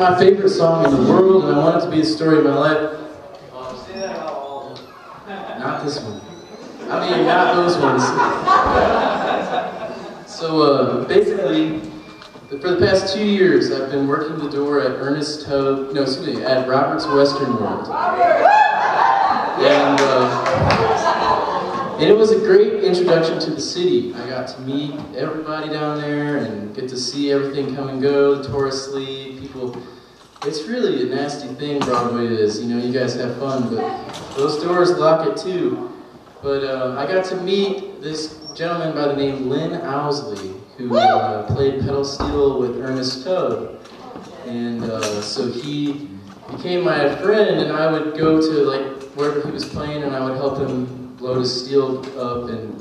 my favorite song in the world, and I want it to be the story of my life. Not this one. I mean, not those ones. so uh, basically, for the past two years, I've been working the door at Ernest Tubb, no, excuse me, at Robert's Western World. And, uh, and it was a great introduction to the city. I got to meet everybody down there and get to see everything come and go, the tourists leave, people. It's really a nasty thing, Broadway is. You know, you guys have fun, but those doors lock it too. But uh, I got to meet this gentleman by the name Lynn Owsley, who uh, played pedal steel with Ernest Tubb. And uh, so he became my friend, and I would go to like wherever he was playing, and I would help him load his steel up, and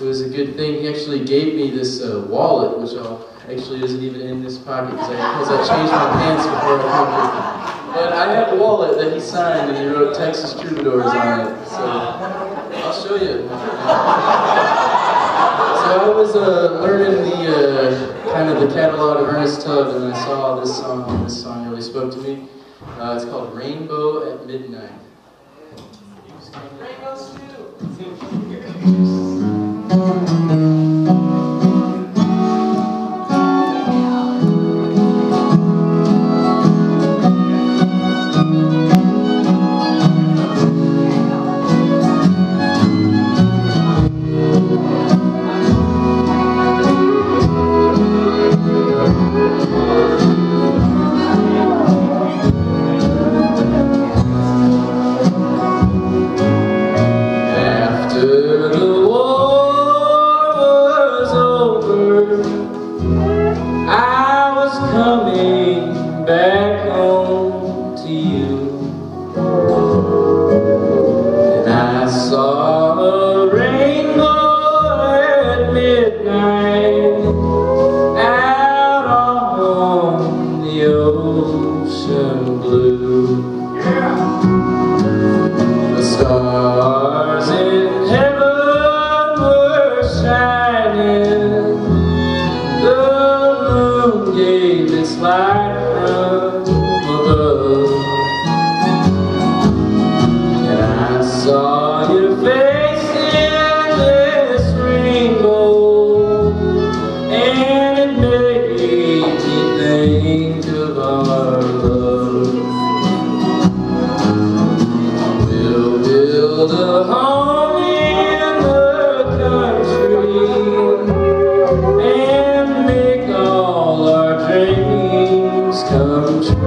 it was a good thing. He actually gave me this uh, wallet, which I'll, actually isn't even in this pocket because I, I, changed my pants before I came here. But I have a wallet that he signed, and he wrote Texas Troubadours on it. So I'll show you. So I was uh, learning the uh, kind of the catalog of Ernest Tubb, and I saw this song, this song really spoke to me. Uh, it's called Rainbow at Midnight. Rainbows too.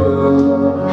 you.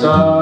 stars.